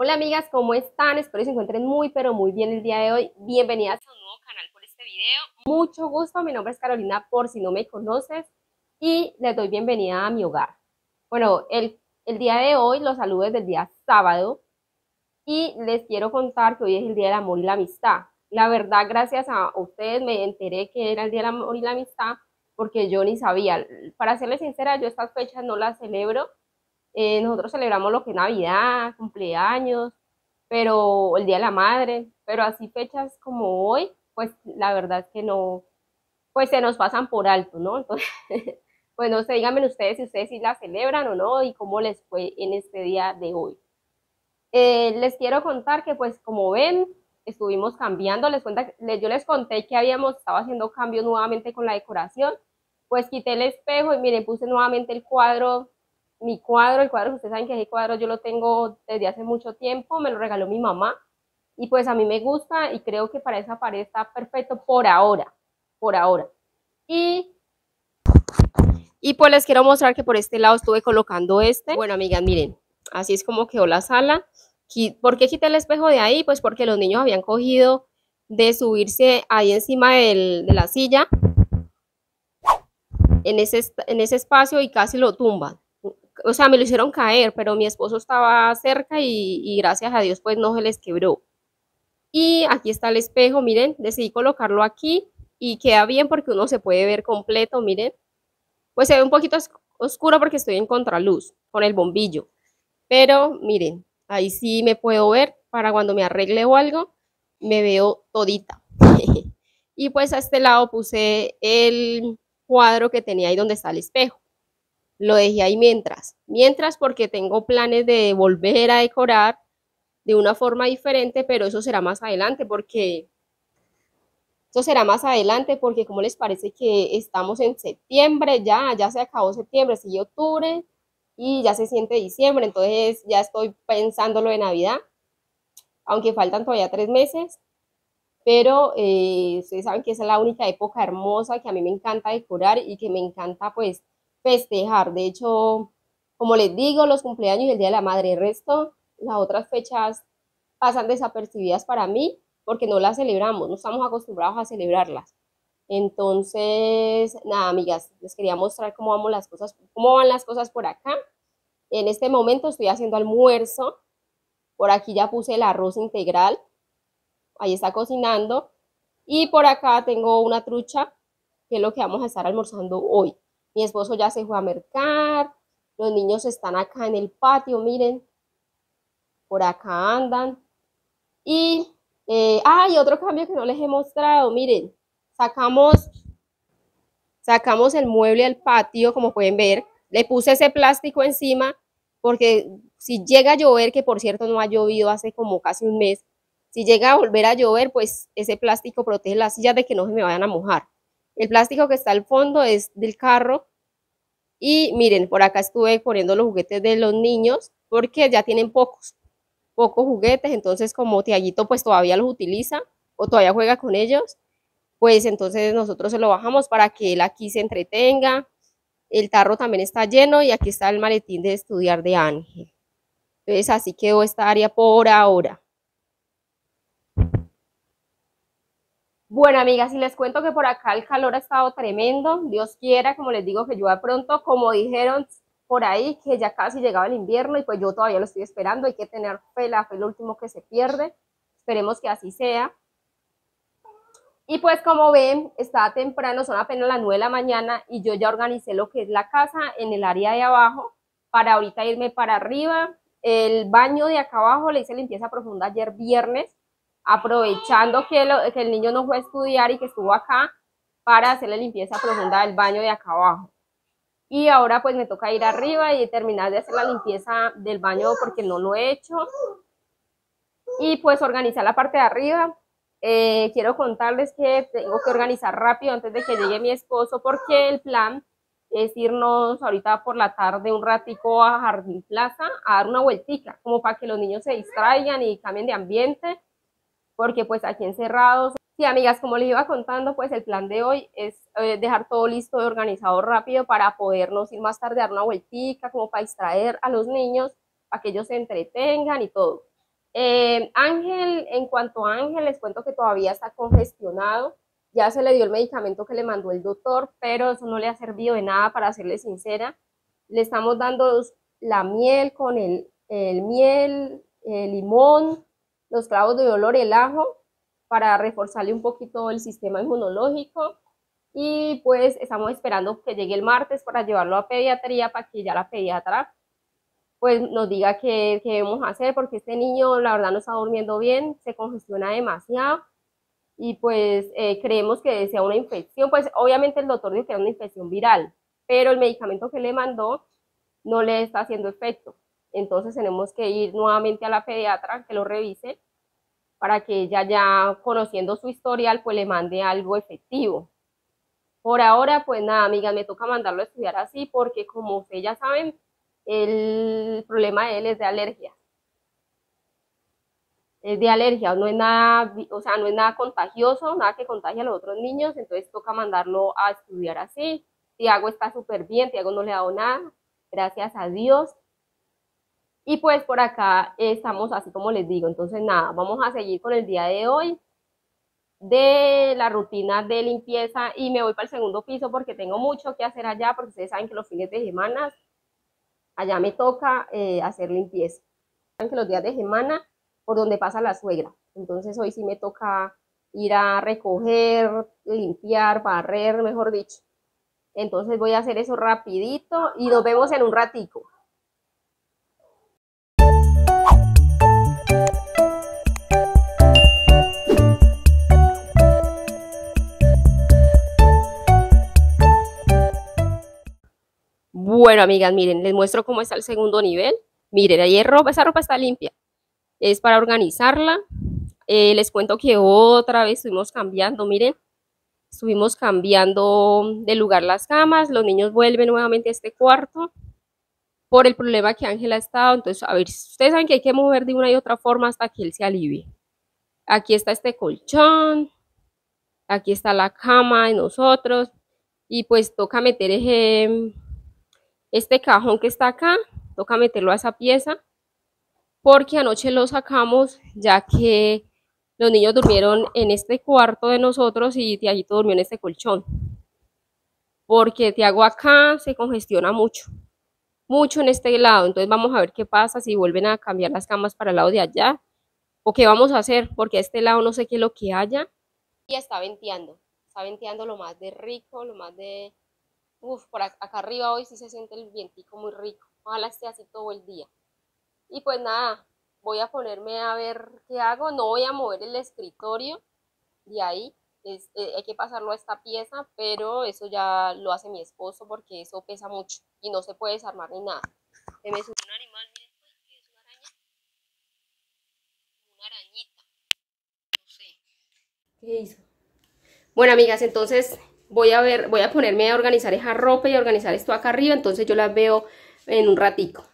Hola amigas, ¿cómo están? Espero que se encuentren muy pero muy bien el día de hoy. Bienvenidas a un nuevo canal por este video. Mucho gusto, mi nombre es Carolina por si no me conoces y les doy bienvenida a mi hogar. Bueno, el, el día de hoy los saludo desde el día sábado y les quiero contar que hoy es el Día del Amor y la Amistad. La verdad, gracias a ustedes me enteré que era el Día del Amor y la Amistad porque yo ni sabía. Para serles sincera, yo estas fechas no las celebro eh, nosotros celebramos lo que es Navidad, cumpleaños, pero el Día de la Madre, pero así fechas como hoy, pues la verdad es que no, pues se nos pasan por alto, ¿no? Entonces, pues no sé, díganme ustedes si ustedes sí la celebran o no y cómo les fue en este día de hoy. Eh, les quiero contar que pues como ven, estuvimos cambiando, les cuenta, yo les conté que habíamos estado haciendo cambios nuevamente con la decoración, pues quité el espejo y miren, puse nuevamente el cuadro mi cuadro, el cuadro, ustedes saben que ese cuadro yo lo tengo desde hace mucho tiempo, me lo regaló mi mamá y pues a mí me gusta y creo que para esa pared está perfecto por ahora, por ahora. Y, y pues les quiero mostrar que por este lado estuve colocando este. Bueno, amigas, miren, así es como quedó la sala. ¿Por qué quité el espejo de ahí? Pues porque los niños habían cogido de subirse ahí encima de la silla en ese, en ese espacio y casi lo tumban o sea, me lo hicieron caer, pero mi esposo estaba cerca y, gracias a Dios pues no se les quebró. Y aquí está el espejo, miren, decidí colocarlo aquí y queda bien porque uno se puede ver completo, miren. Pues se ve un poquito oscuro porque estoy en contraluz con el bombillo. Pero miren, ahí sí me puedo ver para cuando me arregle o algo, me veo todita. y pues a este lado puse el cuadro que tenía ahí donde está el espejo lo dejé ahí mientras. Mientras porque tengo planes de volver a decorar de una forma diferente, pero eso será más adelante porque eso será más adelante porque como les parece que estamos en septiembre, ya, ya se acabó septiembre, sigue octubre y ya se siente diciembre, entonces ya estoy pensando lo de Navidad, aunque faltan todavía tres meses, pero eh, ustedes saben que esa es la única época hermosa que a mí me encanta decorar y que me encanta pues festejar. De hecho, como les digo, los cumpleaños y el Día de la Madre, el resto, las otras fechas pasan desapercibidas para mí porque no las celebramos, no estamos acostumbrados a celebrarlas. Entonces, nada, amigas, les quería mostrar cómo vamos las cosas, cómo van las cosas por acá. En este momento estoy haciendo almuerzo. Por aquí ya puse el arroz integral. Ahí está cocinando. Y por acá tengo una trucha, que es lo que vamos a estar almorzando hoy. Mi esposo ya se fue a mercar, los niños están acá en el patio, miren, por acá andan. Y, eh, otro cambio que no les he mostrado, miren, sacamos, sacamos el mueble al patio, como pueden ver, le puse ese plástico encima, porque si llega a llover, que por cierto no ha llovido hace como casi un mes, si llega a volver a llover, pues ese plástico protege las sillas de que no se me vayan a mojar. El plástico que está al fondo es del carro. Y miren, por acá estuve poniendo los juguetes de los niños porque ya tienen pocos, pocos juguetes. Entonces, como Tiaguito pues todavía los utiliza o todavía juega con ellos, pues entonces nosotros se lo bajamos para que él aquí se entretenga. El tarro también está lleno y aquí está el maletín de estudiar de Ángel. Entonces así quedó esta área por ahora. Bueno, amigas, y les cuento que por acá el calor ha estado tremendo. Dios quiera, como les digo, que llueva pronto. Como dijeron por ahí, que ya casi llegaba el invierno y pues yo todavía lo estoy esperando. Hay que tener fe, la fe último que se pierde. Esperemos que así sea. Y pues como ven, está temprano, son apenas las 9 de la mañana y yo ya organicé lo que es la casa en el área de abajo para ahorita irme para arriba. El baño de acá abajo le hice limpieza profunda ayer viernes aprovechando que, el niño no fue a estudiar y que estuvo acá para hacer la limpieza profunda del baño de acá abajo. Y ahora pues me toca ir arriba y terminar de hacer la limpieza del baño porque no lo he hecho. Y pues organizar la parte de arriba. Eh, quiero contarles que tengo que organizar rápido antes de que llegue mi esposo porque el plan es irnos ahorita por la tarde un ratico a Jardín Plaza a dar una vueltica, como para que los niños se distraigan y cambien de ambiente porque pues aquí encerrados. Sí, amigas, como les iba contando, pues el plan de hoy es eh, dejar todo listo y organizado rápido para podernos ir más tarde a dar una vueltica, como para distraer a los niños, para que ellos se entretengan y todo. Eh, Ángel, en cuanto a Ángel, les cuento que todavía está congestionado. Ya se le dio el medicamento que le mandó el doctor, pero eso no le ha servido de nada, para serle sincera. Le estamos dando la miel con el, el miel, el limón, los clavos de olor, el ajo, para reforzarle un poquito el sistema inmunológico. Y pues estamos esperando que llegue el martes para llevarlo a pediatría para que ya la pediatra pues nos diga qué, qué debemos hacer, porque este niño la verdad no está durmiendo bien, se congestiona demasiado y pues eh, creemos que sea una infección, pues obviamente el doctor dijo que era una infección viral, pero el medicamento que le mandó no le está haciendo efecto. Entonces tenemos que ir nuevamente a la pediatra que lo revise para que ella ya conociendo su historial pues le mande algo efectivo. Por ahora pues nada, amigas, me toca mandarlo a estudiar así porque como ustedes ya saben, el problema de él es de alergia. Es de alergia, no es nada, o sea, no es nada contagioso, nada que contagie a los otros niños, entonces toca mandarlo a estudiar así. Tiago está súper bien, Tiago no le ha dado nada, gracias a Dios. Y pues por acá estamos así como les digo, entonces nada, vamos a seguir con el día de hoy de la rutina de limpieza y me voy para el segundo piso porque tengo mucho que hacer allá, porque ustedes saben que los fines de semana allá me toca eh, hacer limpieza. Que los días de semana por donde pasa la suegra. Entonces hoy sí me toca ir a recoger, limpiar, barrer, mejor dicho. Entonces voy a hacer eso rapidito y nos vemos en un ratico. Bueno, amigas, miren, les muestro cómo está el segundo nivel. Miren, ahí ropa, esa ropa está limpia. Es para organizarla. Eh, les cuento que otra vez estuvimos cambiando, miren. Estuvimos cambiando de lugar las camas. Los niños vuelven nuevamente a este cuarto por el problema que Ángela ha estado. Entonces, a ver, ustedes saben que hay que mover de una y otra forma hasta que él se alivie. Aquí está este colchón. Aquí está la cama de nosotros. Y pues toca meter ese este cajón que está acá, toca meterlo a esa pieza, porque anoche lo sacamos ya que los niños durmieron en este cuarto de nosotros y Tiaguito durmió en este colchón. Porque Tiago acá se congestiona mucho, mucho en este lado. Entonces vamos a ver qué pasa si vuelven a cambiar las camas para el lado de allá. O qué vamos a hacer, porque a este lado no sé qué es lo que haya. Y está venteando, está venteando lo más de rico, lo más de Uf, por acá, arriba hoy sí se siente el vientico muy rico. Ojalá esté así todo el día. Y pues nada, voy a ponerme a ver qué hago. No voy a mover el escritorio de ahí. Es, eh, hay que pasarlo a esta pieza, pero eso ya lo hace mi esposo porque eso pesa mucho y no se puede desarmar ni nada. Se me subió un animal, miren, ¿qué es una araña? Una arañita. No sé. ¿Qué hizo? Bueno, amigas, entonces voy a ver, voy a ponerme a organizar esa ropa y a organizar esto acá arriba, entonces yo las veo en un ratico.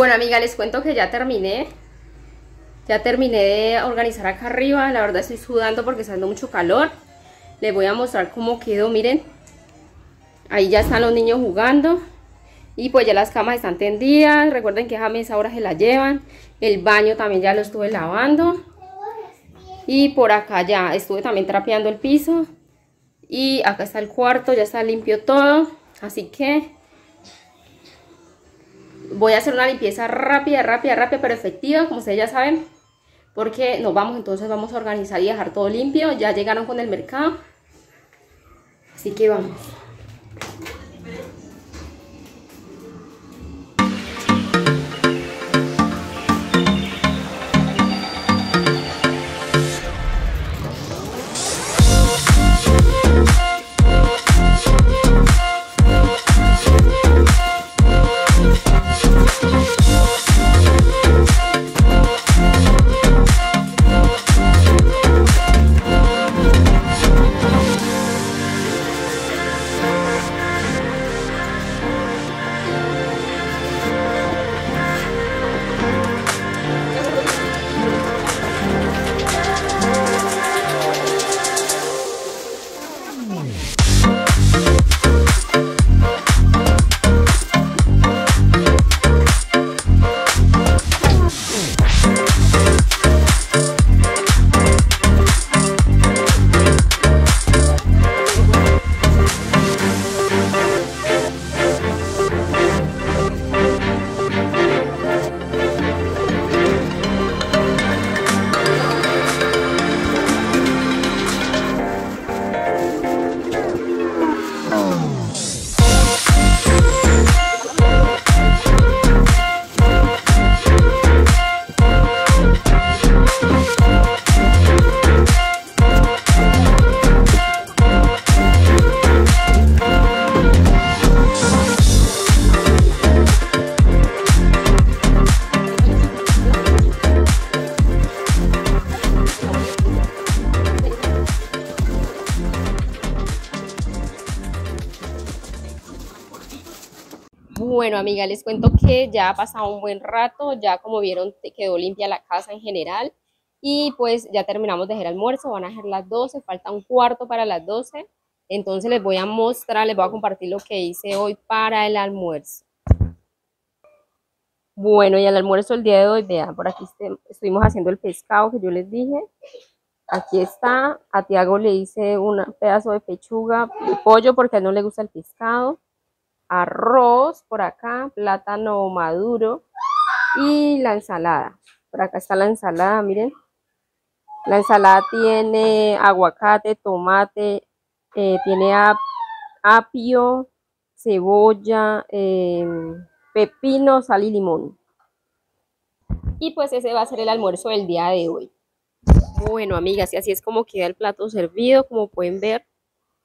Amiga, les cuento que ya terminé. Ya terminé de organizar acá arriba. La verdad estoy sudando porque está dando mucho calor. Les voy a mostrar cómo quedó, miren. Ahí ya están los niños jugando. Y pues ya las camas están tendidas. Recuerden que esa ahora se la llevan. El baño también ya lo estuve lavando. Y por acá ya estuve también trapeando el piso. Y acá está el cuarto, ya está limpio todo. Así que voy a hacer una limpieza rápida, rápida, rápida, pero efectiva, como ustedes ya saben. Porque nos vamos, entonces vamos a organizar y dejar todo limpio. Ya llegaron con el mercado. Así que vamos. Bueno, amiga, les cuento que ya ha pasado un buen rato, ya como vieron quedó limpia la casa en general. Y pues ya terminamos de hacer almuerzo, van a ser las 12, falta un cuarto para las 12, entonces les voy a mostrar, les voy a compartir lo que hice hoy para el almuerzo. Bueno, y el almuerzo el día de hoy, vean, por aquí este, estuvimos haciendo el pescado que yo les dije, aquí está, a Tiago le hice un pedazo de pechuga de pollo porque a él no le gusta el pescado, arroz por acá, plátano maduro y la ensalada. Por acá está la ensalada, miren. La ensalada tiene aguacate, tomate, eh, tiene apio, cebolla, em, pepino, sal y limón. Y pues ese va a ser el almuerzo del día de hoy. Bueno, amigas, y así es como queda el plato servido. Como pueden ver,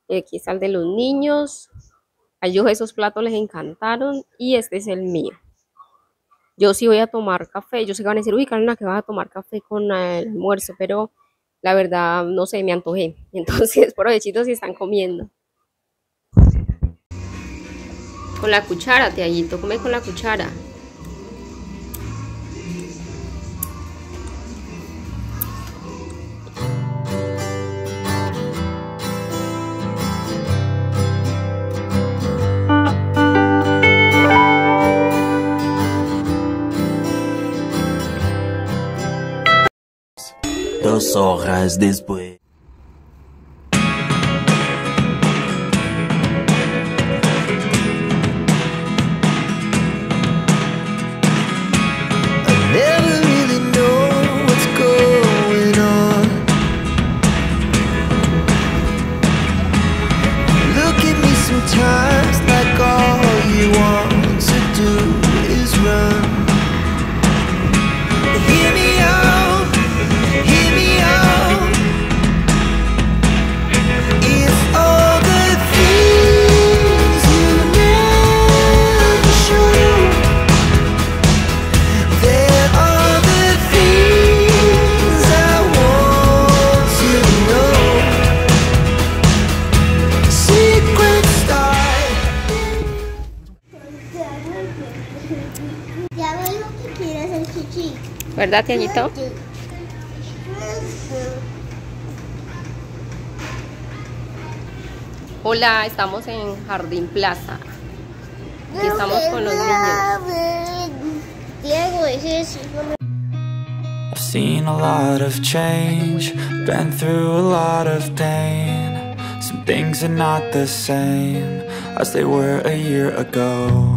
aquí está el de los niños. Ellos esos platos les encantaron y este es el mío. Yo sí voy a tomar café. Yo sé que van a decir, uy, Carolina, que vas a tomar café con el almuerzo, pero la verdad, no sé, me antojé. Entonces, provechito si están comiendo. Con la cuchara, Tiaguito, come con la cuchara. horas depois. ¿Verdad, Tiañito? Hola, estamos en Jardín Plaza. Aquí estamos con los niños. I've seen a lot of change, been through a lot of pain. Some things are not the same as they were a year ago.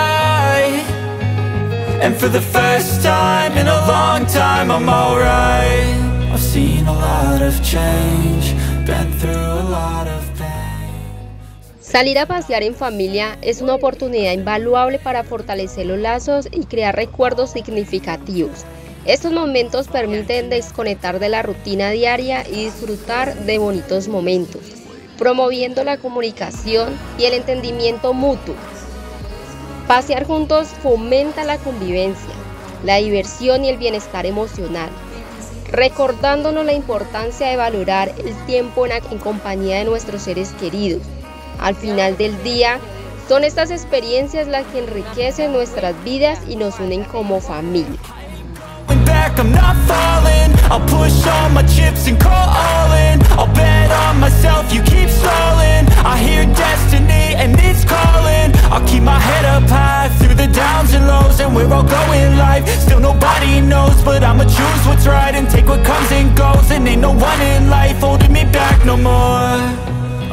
And for the first time in a long time, I'm alright. I've seen a lot of change. Salir a pasear en familia es una oportunidad invaluable para fortalecer los lazos y crear recuerdos significativos. Estos momentos permiten desconectar de la rutina diaria y disfrutar de bonitos momentos, promoviendo la comunicación y el entendimiento mutuo. Pasear juntos fomenta la convivencia, la diversión y el bienestar emocional, recordándonos la importancia de valorar el tiempo en, compañía de nuestros seres queridos. Al final del día, son estas experiencias las que enriquecen nuestras vidas y nos unen como familia.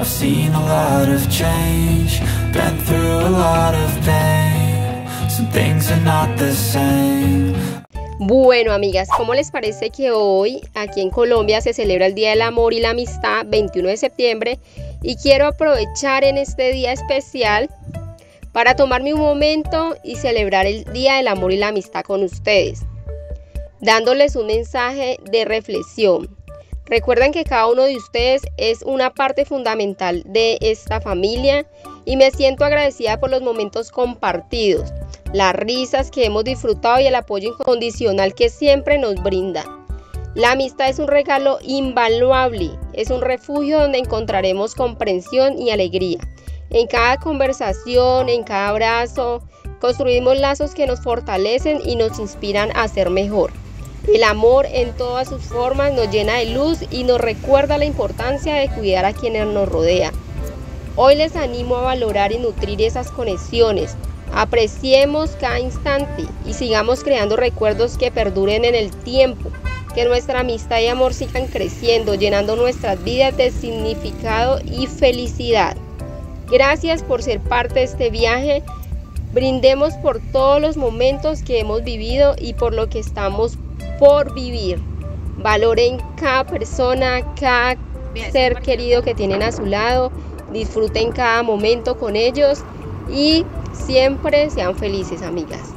I've seen a lot of change Been through a lot of pain. Some things are not the same. Bueno, amigas, ¿cómo les parece que hoy aquí en Colombia se celebra el Día del Amor y la Amistad, 21 de septiembre? Y quiero aprovechar en este día especial para tomarme un momento y celebrar el Día del Amor y la Amistad con ustedes, dándoles un mensaje de reflexión. Recuerden que cada uno de ustedes es una parte fundamental de esta familia y me siento agradecida por los momentos compartidos las risas que hemos disfrutado y el apoyo incondicional que siempre nos brinda. La amistad es un regalo invaluable, es un refugio donde encontraremos comprensión y alegría. En cada conversación, en cada abrazo, construimos lazos que nos fortalecen y nos inspiran a ser mejor. El amor en todas sus formas nos llena de luz y nos recuerda la importancia de cuidar a quienes nos rodean. Hoy les animo a valorar y nutrir esas conexiones, Apreciemos cada instante y sigamos creando recuerdos que perduren en el tiempo. Que nuestra amistad y amor sigan creciendo, llenando nuestras vidas de significado y felicidad. Gracias por ser parte de este viaje. Brindemos por todos los momentos que hemos vivido y por lo que estamos por vivir. Valoren cada persona, cada ser querido que tienen a su lado. Disfruten cada momento con ellos y siempre sean felices amigas.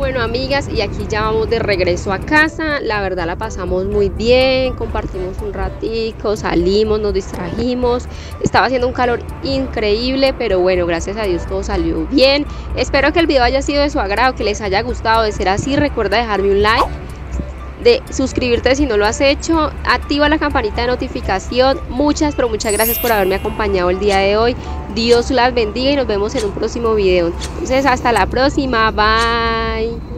Bueno amigas y aquí ya vamos de regreso a casa, la verdad la pasamos muy bien, compartimos un ratico, salimos, nos distrajimos, estaba haciendo un calor increíble, pero bueno, gracias a Dios todo salió bien. Espero que el video haya sido de su agrado, que les haya gustado, de ser así recuerda dejarme un like de suscribirte si no lo has hecho, activa la campanita de notificación. Muchas, pero muchas gracias por haberme acompañado el día de hoy. Dios las bendiga y nos vemos en un próximo video. Entonces, hasta la próxima. Bye.